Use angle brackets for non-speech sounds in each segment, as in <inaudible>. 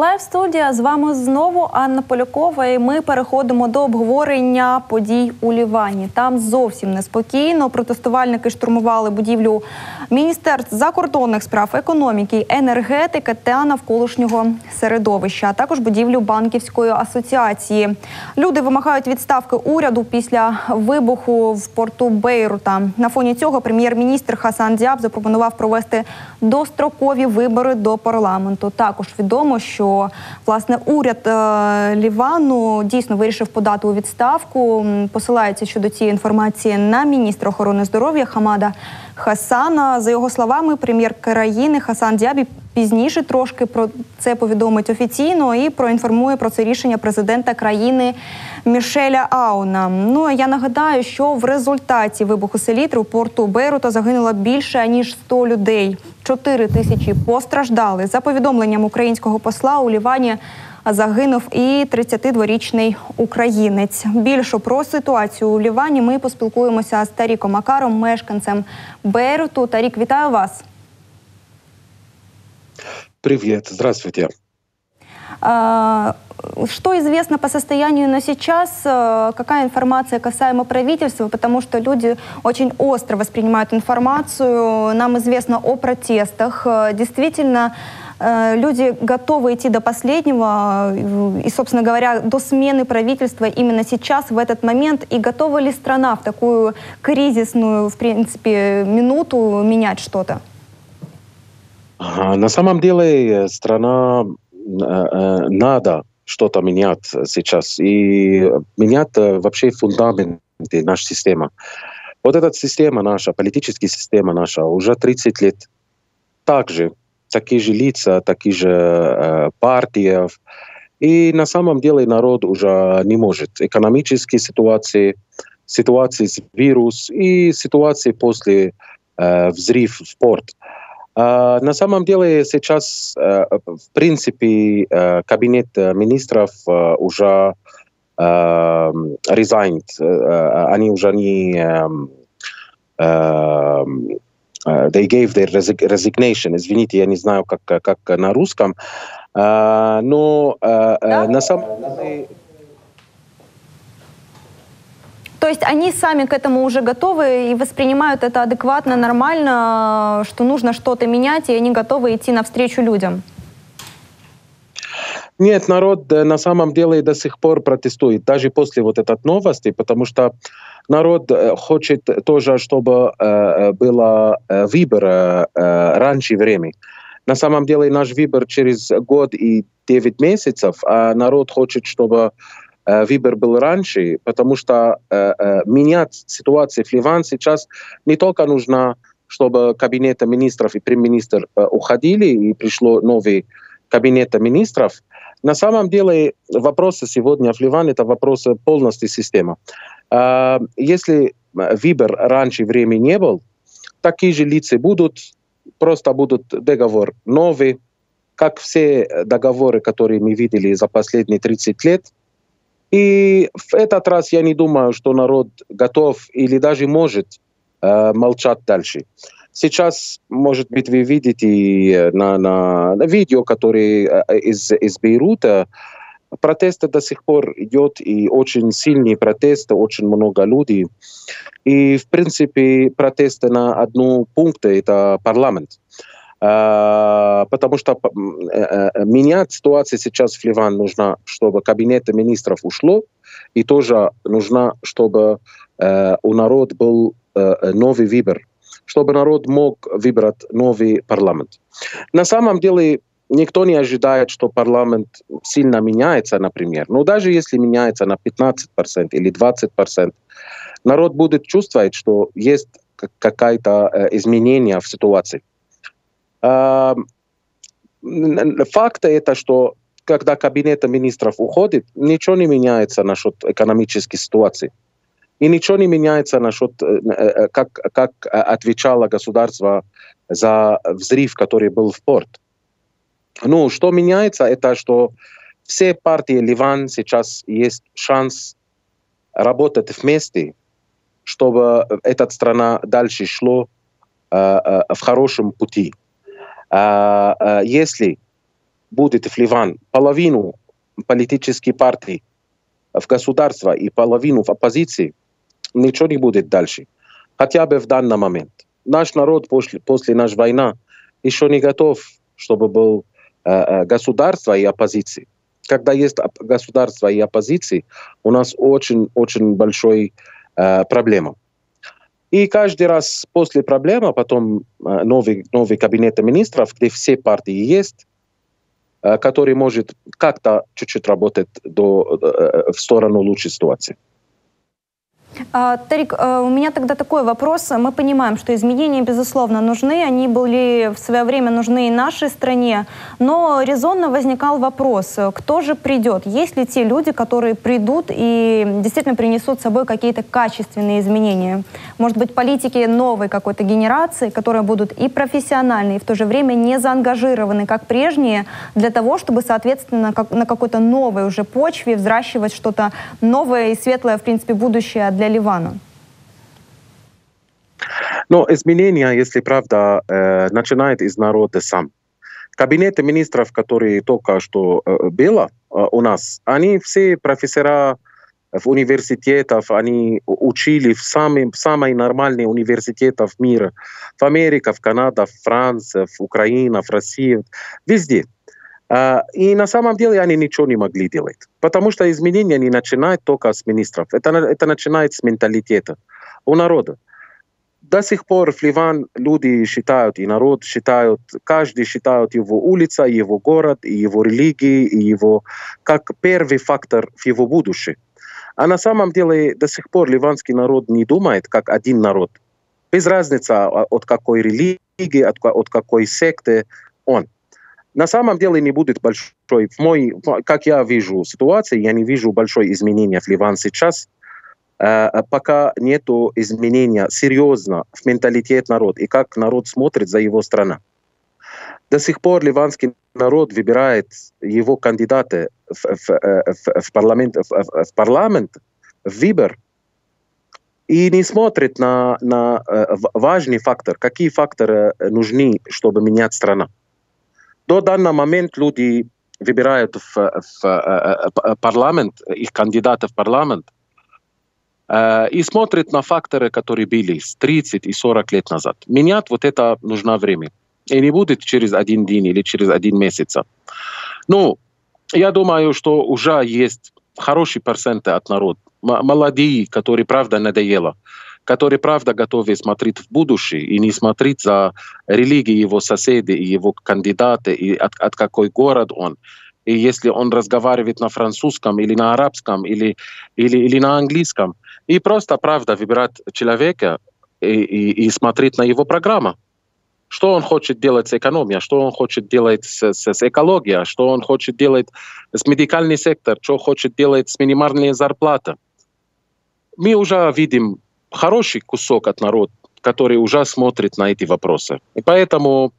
Лайв студія з вами знову Анна Полякова. і Ми переходимо до обговорення подій у Лівані. Там зовсім неспокійно. Протестувальники штурмували будівлю міністерств закордонних справ економіки, енергетики та навколишнього середовища, а також будівлю банківської асоціації. Люди вимагають відставки уряду після вибуху в порту Бейрута. На фоні цього прем'єр-міністр Хасан Діаб запропонував провести дострокові вибори до парламенту. Також відомо, що власне уряд е, Лівану дійсно вирішив подати у відставку. Посилається щодо цієї інформації на міністра охорони здоров'я Хамада Хасана. За його словами, прем'єр країни Хасан Діабі пізніше трошки про це повідомить офіційно і проінформує про це рішення президента країни Мішеля Ауна. Ну я нагадаю, що в результаті вибуху селітри у порту Бейрута загинуло більше ніж 100 людей. 4 тисячі постраждали. За повідомленням українського посла у Лівані загинув і 32-річний українець. Більше про ситуацію у Лівані ми поспілкуємося з Таріком Макаром, мешканцем Бейруту. Тарік, вітаю вас. Привіт, здравствуйте. Что известно по состоянию на сейчас? Какая информация касаемо правительства? Потому что люди очень остро воспринимают информацию. Нам известно о протестах. Действительно, люди готовы идти до последнего и, собственно говоря, до смены правительства именно сейчас, в этот момент. И готова ли страна в такую кризисную, в принципе, минуту менять что-то? На самом деле страна надо что-то менять сейчас. И менять вообще фундамент нашей системы. Вот эта система наша, политическая система наша, уже 30 лет также, такие же лица, такие же э, партии. И на самом деле народ уже не может. Экономические ситуации, ситуации с вирус и ситуации после э, взрыв в порт. На самом деле сейчас, в принципе, кабинет министров уже resigned. Они уже не... They gave their resignation. Извините, я не знаю, как, как на русском. Но на самом деле То есть они сами к этому уже готовы и воспринимают это адекватно, нормально, что нужно что-то менять, и они готовы идти навстречу людям? Нет, народ на самом деле до сих пор протестует, даже после вот этой новости, потому что народ хочет тоже, чтобы э, было выбор э, раньше времени. На самом деле наш выбор через год и 9 месяцев, а народ хочет, чтобы выбор был раньше, потому что менять ситуацию в Ливан сейчас не только нужно, чтобы кабинет министров и премьер-министр уходили и пришло новый кабинет министров. На самом деле вопросы сегодня в Ливане это вопросы полностью системы. Если выбор раньше времени не был, такие же лица будут, просто будут договор новый, как все договоры, которые мы видели за последние 30 лет – и в этот раз я не думаю, что народ готов или даже может э, молчать дальше. Сейчас, может быть, вы видите на, на, на видео, которые из, из Бейрута, протесты до сих пор идет, и очень сильные протесты, очень много людей. И, в принципе, протесты на одну пункт – это парламент. Потому что менять ситуацию сейчас в Ливан нужно, чтобы кабинет министров ушло, и тоже нужно, чтобы у народа был новый выбор, чтобы народ мог выбрать новый парламент. На самом деле никто не ожидает, что парламент сильно меняется, например. Но даже если меняется на 15% или 20%, народ будет чувствовать, что есть какое-то изменение в ситуации. Факт это, что когда кабинет министров уходит, ничего не меняется насчет экономической ситуации. И ничего не меняется насчет, как, как отвечало государство за взрыв, который был в порт. Ну, что меняется, это что все партии Ливан сейчас есть шанс работать вместе, чтобы эта страна дальше шло э, э, в хорошем пути. Если будет в Ливан половину политических партий в государство и половину в оппозиции, ничего не будет дальше. Хотя бы в данный момент. Наш народ после, после нашей войны еще не готов, чтобы был э, э государство и оппозиция. Когда есть государство и оппозиция, у нас очень-очень большой э, проблема. И каждый раз после проблемы, потом э, новый, новый кабинет министров, где все партии есть, э, который может как-то чуть-чуть работать до, э, в сторону лучшей ситуации. А, Тарик, э, у меня тогда такой вопрос. Мы понимаем, что изменения, безусловно, нужны. Они были в свое время нужны и нашей стране. Но резонно возникал вопрос, кто же придет? Есть ли те люди, которые придут и действительно принесут с собой какие-то качественные изменения? Может быть, политики новой какой-то генерации, которые будут и профессиональны, и в то же время не заангажированы, как прежние, для того, чтобы, соответственно, на какой-то новой уже почве взращивать что-то новое и светлое, в принципе, будущее для Ливана? Но изменения, если правда, э, начинает из народа сам. Кабинеты министров, которые только что э, было э, у нас, они все профессора в университетах, они учили в самые нормальные университеты в мире. В Америке, в Канаде, в Франции, в Украине, в России, везде. Uh, и на самом деле они ничего не могли делать, потому что изменения не начинают только с министров, это, это начинает с менталитета у народа. До сих пор в Ливан люди считают, и народ считают, каждый считает его улица, его город, и его религии, и его как первый фактор в его будущем. А на самом деле до сих пор ливанский народ не думает как один народ. Без разницы от какой религии, от, от какой секты он – на самом деле не будет большой, в мой, как я вижу ситуацию, я не вижу большой изменения в Ливан сейчас, э, пока нет изменения серьезно в менталитет народа и как народ смотрит за его страну. До сих пор ливанский народ выбирает его кандидаты в, в, э, в, в, парламент, в, в парламент, в выбор, и не смотрит на, на э, важный фактор, какие факторы нужны, чтобы менять страну. До данного момента люди выбирают в, в э, парламент, их кандидатов в парламент, и смотрят на факторы, которые были 30 и 40 лет назад. Менять вот это нужно время. И не будет через один день или через один месяц. Ну, я думаю, что уже есть хороший процент от народа, молодые, которые правда надоело который правда готовы смотреть в будущее и не смотреть за религией его соседей и его кандидаты, и от, от какой город он. И если он разговаривает на французском или на арабском или, или, или на английском, и просто правда выбирать человека и, и, и смотреть на его программу. Что он хочет делать с экономией, что он хочет делать с, с, с экологией, что он хочет делать с медикальный сектор, что хочет делать с минимальной зарплатой. Мы уже видим хороший кусок от народа, который уже смотрит на эти вопросы. И поэтому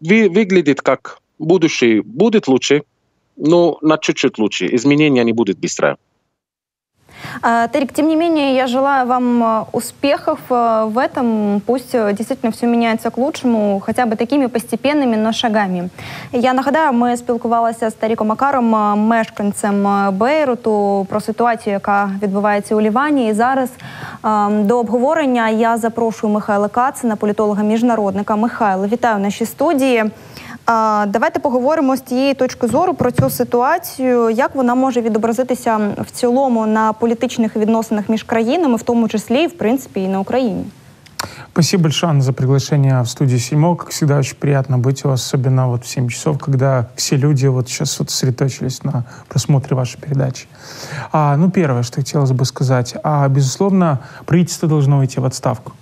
вы, выглядит как будущее будет лучше, но на чуть-чуть лучше. Изменения не будут быстрее. А, Тарик, тем не менее, я желаю вам э, успехов э, в этом. Пусть э, действительно все меняется к лучшему, хотя бы такими постепенними, но шагами. Я нагадаю, ми спілкувалися з Таріком Макаром, мешканцем Бейруту, про ситуацію, яка відбувається у Лівані. І зараз до обговорення я запрошую Михайла Кацина, політолога-міжнародника. Михайло, вітаю в нашій студії. Давайте поговоримо з тієї точки зору про цю ситуацію, як вона може відобразитися в цілому на політичних відносинах між країнами, в тому числі і в принципі і на Україні. Спасибо большое, Анна, за приглашение в студию Сельмо. Как всегда, очень приятно быть у вас, особенно вот в 7 часов, когда все люди вот сейчас вот сосредоточились на просмотре вашей передачи. А, ну, первое, что хотелось бы сказать. А, безусловно, правительство должно уйти в отставку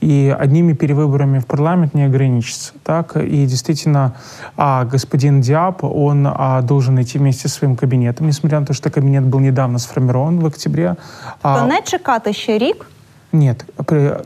и одними перевыборами в парламент не ограничится. Так? И действительно, а, господин Диап, он а, должен идти вместе со своим кабинетом, несмотря на то, что кабинет был недавно сформирован в октябре. А... То не чекати ще рік, Нет,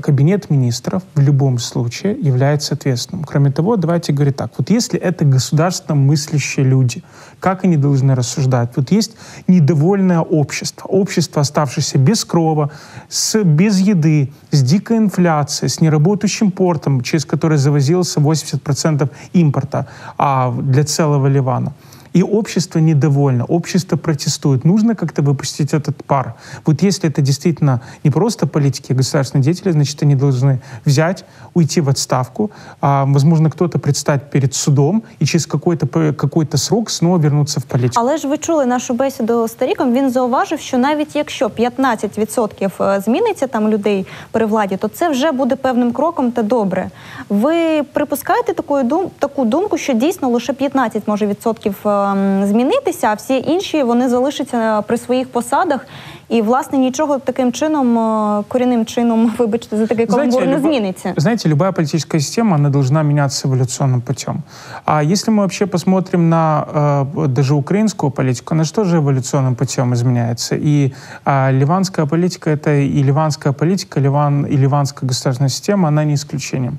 кабинет министров в любом случае является ответственным. Кроме того, давайте говорить так. Вот если это государственно мыслящие люди, как они должны рассуждать? Вот есть недовольное общество, общество, оставшееся без крова, с, без еды, с дикой инфляцией, с неработающим портом, через который завозился 80% импорта а для целого Ливана. И общество недовольно, общество протестует. Нужно как-то выпустить этот пар. Вот если это действительно не просто политики, а государственные деятели, значит, они должны взять, уйти в отставку, а, возможно, кто-то предстать перед судом и через какой-то какой срок снова вернуться в політику. Але ж ви чули нашу бесіду з Таріком, він зауважив, що навіть якщо 15% е, зміниться там людей при владі, то це вже буде певним кроком та добре. Ви припускаєте такою дум таку думку, що дійсно лише 15 може відсотків е, Ем, змінитися, а всі інші вони залишаться при своїх посадах. І, власне, ничего таким чином, коренным чином, <laughs> вибачте, за такой каламбур знаете, не любо, изменится. Знаете, любая политическая система, она должна меняться эволюционным путем. А если мы вообще посмотрим на э, даже украинскую политику, она же эволюционным путем изменяется? И э, ливанская политика, это и ливанская политика, Ливан, и ливанская государственная система, она не исключением.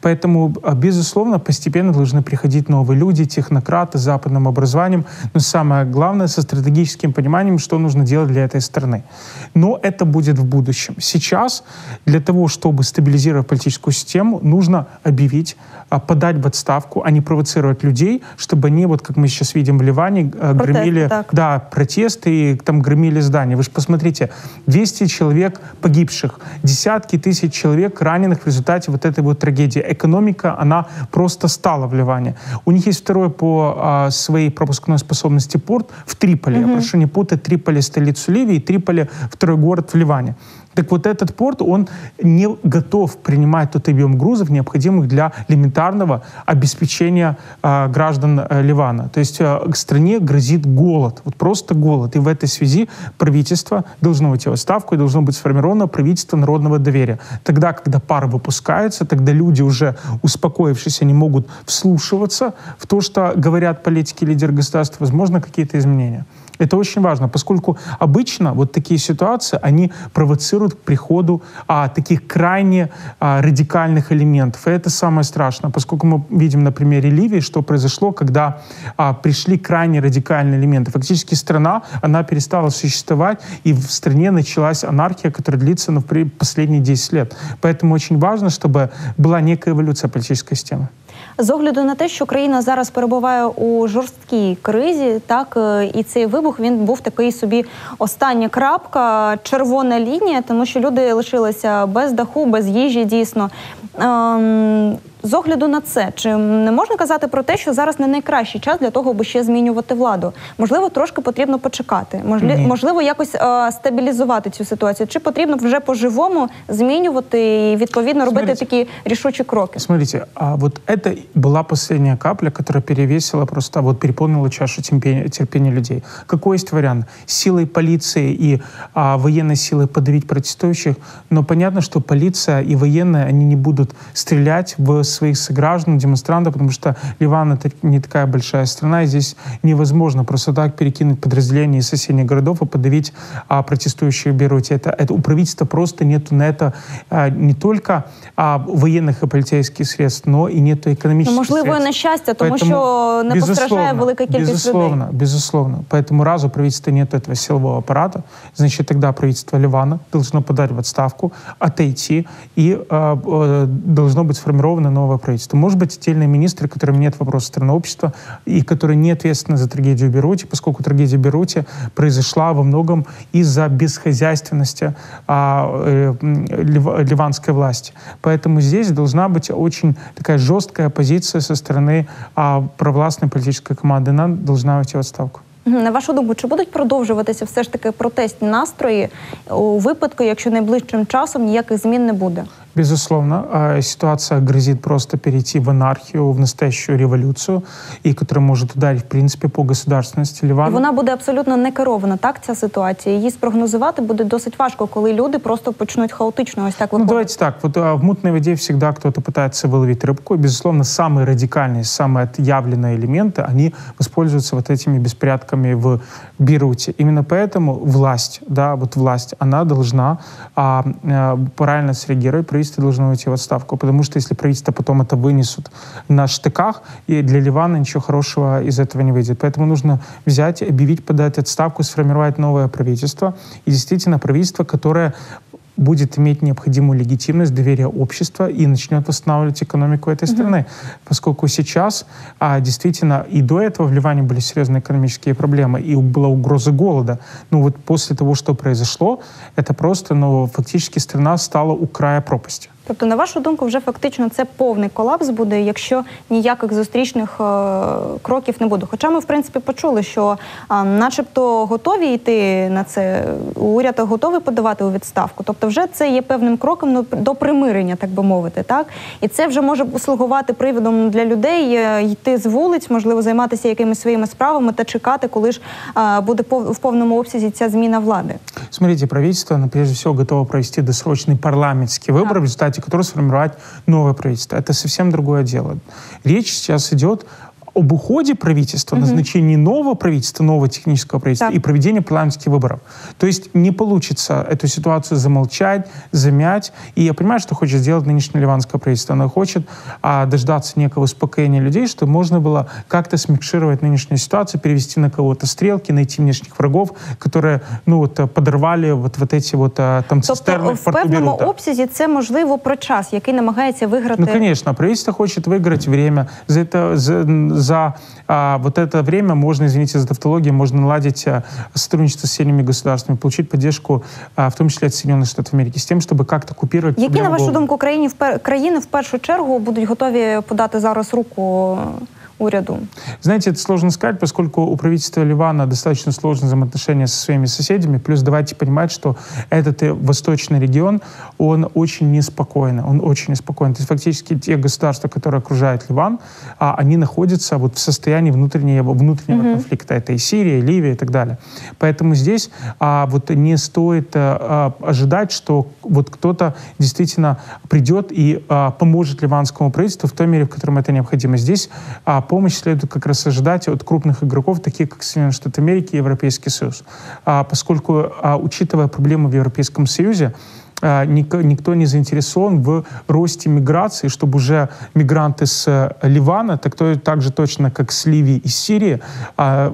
Поэтому, безусловно, постепенно должны приходить новые люди, технократы с западным образованием, но самое главное, со стратегическим пониманием, что нужно делать для этой страны стороны. Но это будет в будущем. Сейчас для того, чтобы стабилизировать политическую систему, нужно объявить, а, подать в отставку, а не провоцировать людей, чтобы они, вот как мы сейчас видим в Ливане, Протест, громили да, протесты и там громили здания. Вы же посмотрите, 200 человек погибших, десятки тысяч человек раненых в результате вот этой вот трагедии. Экономика, она просто стала в Ливане. У них есть второй по а, своей пропускной способности порт в Триполи. Угу. Я прошу не путать Триполи, столицу Ливии, Триполи, второй город в Ливане. Так вот этот порт, он не готов принимать тот объем грузов, необходимых для элементарного обеспечения э, граждан э, Ливана. То есть э, стране грозит голод, вот просто голод. И в этой связи правительство должно уйти в отставку и должно быть сформировано правительство народного доверия. Тогда, когда пар выпускается, тогда люди уже успокоившись, они могут вслушиваться в то, что говорят политики, лидеры государства, возможно, какие-то изменения. Это очень важно, поскольку обычно вот такие ситуации, они провоцируют к приходу а, таких крайне а, радикальных элементов. И это самое страшное, поскольку мы видим на примере Ливии, что произошло, когда а, пришли крайне радикальные элементы. Фактически страна, она перестала существовать, и в стране началась анархия, которая длится ну, последние 10 лет. Поэтому очень важно, чтобы была некая эволюция политической системы. З огляду на те, що країна зараз перебуває у жорсткій кризі, так е, і цей вибух він був такий собі остання крапка, червона лінія, тому що люди лишилися без даху, без їжі, дійсно. Ем, з огляду на це, чи не можна казати про те, що зараз не найкращий час для того, аби ще змінювати владу? Можливо, трошки потрібно почекати, Можливо, можливо, якось е, стабілізувати цю ситуацію. Чи потрібно вже по-живому змінювати і відповідно робити смотрите, такі рішучі кроки? Смотрите, а вот это была последняя капля, которая перевесила просто, вот переполнила чашу терпения, терпения людей. Какой есть вариант? Силой полиции и а, военной силой подавить протестующих, но понятно, что полиция и военные, они не будут стрелять в своих сограждан, демонстрантов, потому что Ливан — это не такая большая страна, и здесь невозможно просто так перекинуть подразделения из соседних городов и подавить а, протестующих в Бейруте. Это, это, у правительства просто нету на это а, не только а, военных и полицейских средств, но и нету экономических ну, можливо, средств. на щастя, тому Поэтому, що не постраждає велика кількість безусловно, людей. Безусловно. Поэтому раз у правительства нет этого силового аппарата, значит, тогда правительство Ливана должно подать в отставку, отойти, и э, э, должно быть сформировано новое правительство. Может быть, отдельные министры, которым нет вопроса страны общества и которые не ответственны за трагедию в Беруте, поскольку трагедия в Беруте произошла во многом из-за бесхозяйственности а, э, ливанской власти. Поэтому здесь должна быть очень такая жесткая позиция со стороны а, провластной политической команды. Она должна уйти в отставку. На вашу думку, чи будуть продовжуватися все ж таки протестні настрої у випадку, якщо найближчим часом ніяких змін не буде? Безусловно, а, ситуация грозит просто перейти в анархию, в настоящую революцию, и которая может ударить, в принципе, по государственности І Ливана. вона буде абсолютно не керована. Так, ця ситуація. Її спрогнозувати буде досить важко, коли люди просто почнуть хаотично ось так Ну, виходити. давайте так. Вот а, в мутной воде всегда кто-то пытается выловить рыбку. Безусловно, самые радикальные, самые отъявленные элементы, они воспользуются вот этими беспорядками в Бейруте. Именно поэтому власть, да, вот власть, она должна а, а, правильно среагировать, правительство должно уйти в отставку. Потому что если правительство потом это вынесут на штыках, и для Ливана ничего хорошего из этого не выйдет. Поэтому нужно взять, объявить, подать отставку, сформировать новое правительство. И действительно правительство, которое будет иметь необходимую легитимность, доверие общества и начнет восстанавливать экономику этой страны. Поскольку сейчас а, действительно и до этого в Ливане были серьезные экономические проблемы, и была угроза голода. Ну вот после того, что произошло, это просто, ну, фактически страна стала у края пропасти. Тобто, на вашу думку, вже фактично це повний колапс буде, якщо ніяких зустрічних е, кроків не буде. Хоча ми, в принципі, почули, що начебто готові йти на це, уряд готовий подавати у відставку. Тобто, вже це є певним кроком ну, до примирення, так би мовити, так і це вже може слугувати приводом для людей е, йти з вулиць, можливо, займатися якимись своїми справами та чекати, коли ж буде в повному обсязі ця зміна влади. Смотрите, правительство, оно прежде всего готово провести досрочный парламентский выбор, в результате которого сформировать новое правительство. Это совсем другое дело. Речь сейчас идет об уходе правительства, назначении нового правительства, нового технического правительства Так. и проведении парламентских выборов. То есть не получится эту ситуацию замолчать, замять. И я понимаю, что хочет сделать нынешнее ливанское правительство. Оно хочет а, дождаться некого успокоения людей, чтобы можно было как-то смикшировать нынешнюю ситуацию, перевести на кого-то стрелки, найти внешних врагов, которые ну, вот, э, подорвали вот, вот эти вот а, там цистерны Тобто, в порту певному Бейрута. обсязі це можливо про час, який намагається виграти. Ну, конечно, правительство хочет выиграть время. За это, за, за, а, вот это время можно, извините за тавтологию, можно наладить а, сотрудничество с соседними государствами, получить поддержку, а, в том числе от Соединенных Штатов Америки, с тем, чтобы как-то купировать Які, на проблему вашу голода. думку, країні в пер- країни в першу чергу будуть готові подати зараз руку е, уряду? Знаете, это сложно сказать, поскольку у правительства Ливана достаточно сложные взаимоотношения со своими соседями. Плюс давайте понимать, что этот э, восточный регион, он очень неспокойный, он очень неспокойный. То есть фактически те государства, которые окружают Ливан, а, они находятся вот в состоянии внутреннего, внутреннего конфликта. Это и Сирия, и Ливия и так далее. Поэтому здесь а, вот не стоит а, а, ожидать, что вот кто-то действительно придет и поможет ливанскому правительству в той мере, в котором это необходимо. Здесь помощь следует как раз ожидать от крупных игроков, таких как Соединенные Штаты Америки и Европейский Союз. А, поскольку, а, учитывая проблемы в Европейском Союзе, никто не заинтересован в росте миграции, чтобы уже мигранты с э, Ливана, так, то, так же точно, как с Ливии и Сирии, а,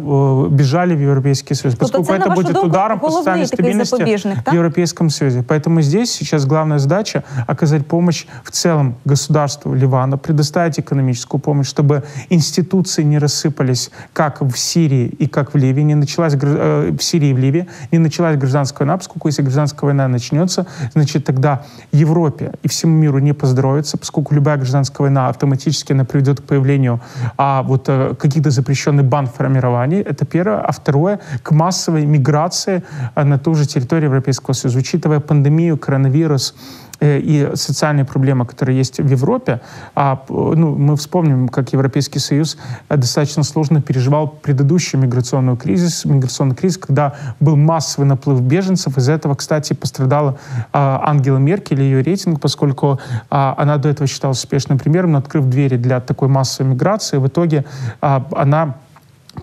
бежали в Европейский Союз. Тобто Поскольку это вашу будет думку, ударом по социальной стабильности в? Европейском Союзе. Поэтому здесь сейчас главная задача оказать помощь в целом государству Ливана, предоставить экономическую помощь, чтобы институции не рассыпались, как в Сирии и как в Ливии, не началась э, в Сирии и в Ливии, не началась гражданская война, поскольку если гражданская война начнется, значит тогда Европе и всему миру не поздоровится, поскольку любая гражданская война автоматически она приведет к появлению а, вот, э, каких-то запрещенных банд формирований. Это первое. А второе, к массовой миграции э, на ту же территорию Европейского Союза. Учитывая пандемию, коронавирус, и социальные проблемы, которые есть в Европе, а, ну, мы вспомним, как Европейский Союз э, достаточно сложно переживал предыдущий миграционный кризис, миграционный кризис, когда был массовый наплыв беженцев. Из-за этого, кстати, пострадала а, Ангела Меркель и ее рейтинг, поскольку а, она до этого считалась успешным примером, открыв двери для такой массовой миграции, в итоге а, она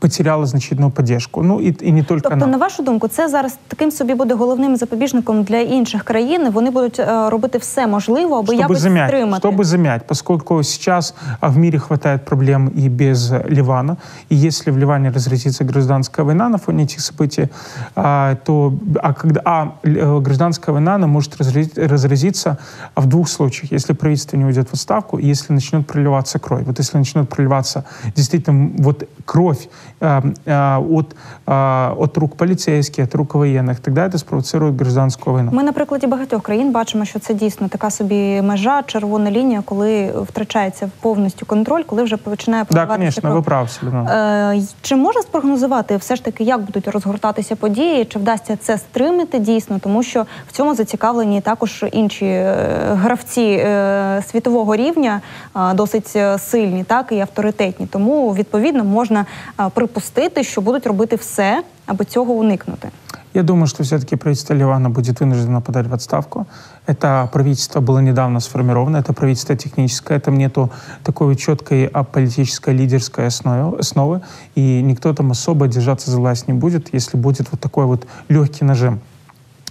потеряла значительную поддержку. Ну и, и не только Тобто, она. на вашу думку, це зараз таким собі буде головним запобіжником для інших країн. і Вони будуть е, робити все можливе, аби чтобы якось замять, стримати. чтобы замять, поскольку сейчас а, в мире хватает проблем и без Ливана, и если в Ливане разразится гражданская война на фоне этих событий, а, то а когда а, л- э, гражданская война она может разразить- разразиться в двух случаях: если правительство не уйдет в отставку, и если начнет проливаться кровь. Вот если начнет проливаться действительно м, вот кровь э, э, от, э, от рук полицейских, от рук военных, тогда это спровоцирует гражданскую войну. Ми на прикладі багатьох країн бачимо, що це дійсно така собі межа, червона лінія, коли втрачається повністю контроль, коли вже починає Да, проливатися конечно, кров. вы правы, Селена. Е, Чи можна спрогнозувати все ж таки, як будуть розгортатися події? Чи вдасться це стримати дійсно? Тому що в цьому зацікавлені також інші е, гравці е, світового рівня, е, досить е, сильні, так і авторитетні. Тому відповідно можна е, припустити, що будуть робити все, аби цього уникнути. Я думаю, что все-таки правительство Ливана будет вынуждено подать в отставку. Это правительство было недавно сформировано, это правительство техническое, там нету такой четкой политической лидерской основы, и никто там особо держаться за власть не будет, если будет вот такой вот легкий нажим.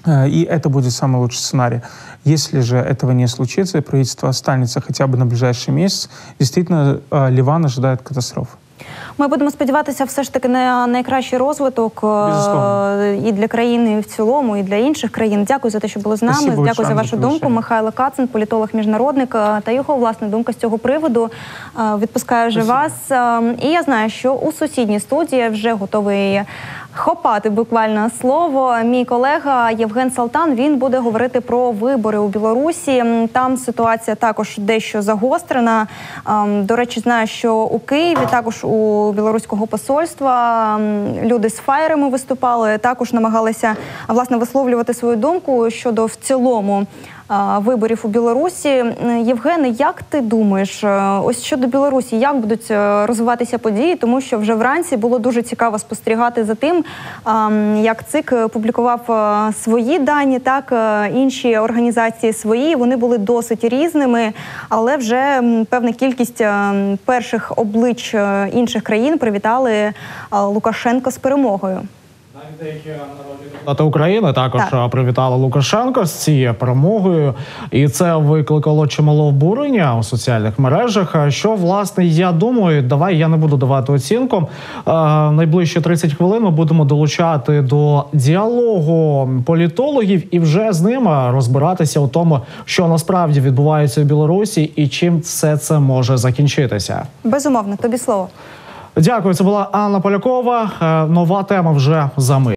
И это будет самый лучший сценарий. Если же этого не случится, и правительство останется хотя бы на ближайший месяц, действительно, Ливан ожидает катастрофы. Ми будемо сподіватися, все ж таки на найкращий розвиток е, Безусловно. і для країни в цілому, і для інших країн. Дякую за те, що були з нами. Спасибо Дякую за вашу думку. Михайло Кацин, політолог, міжнародник, е, та його власна думка з цього приводу. Е, Відпускаю вже вас. І я знаю, що у сусідній студії вже готовий. Хопати буквально слово. Мій колега Євген Салтан він буде говорити про вибори у Білорусі. Там ситуація також дещо загострена. Ем, До речі, знаю, що у Києві також у білоруського посольства м, люди з фаєрами виступали. Також намагалися а, власне висловлювати свою думку щодо в цілому. Виборів у Білорусі Євгене, як ти думаєш, е, ось щодо Білорусі, як будуть е, розвиватися події? Тому що вже вранці було дуже цікаво спостерігати за тим, як ЦИК публікував е, свої дані, так інші організації свої. Вони були досить різними, але вже певна кількість перших облич інших країн привітали Лукашенко з перемогою. Депутати України також Так. привітали Лукашенка з цією перемогою, і це викликало чимало обурення у соціальних мережах. Що власне я думаю, давай я не буду давати оцінку. А, найближчі 30 хвилин ми будемо долучати до діалогу політологів і вже з ними розбиратися у тому, що насправді відбувається у Білорусі і чим все це може закінчитися. Безумовно, тобі слово. Дякую. Це була Анна Полякова. Е, Нова тема вже за мить.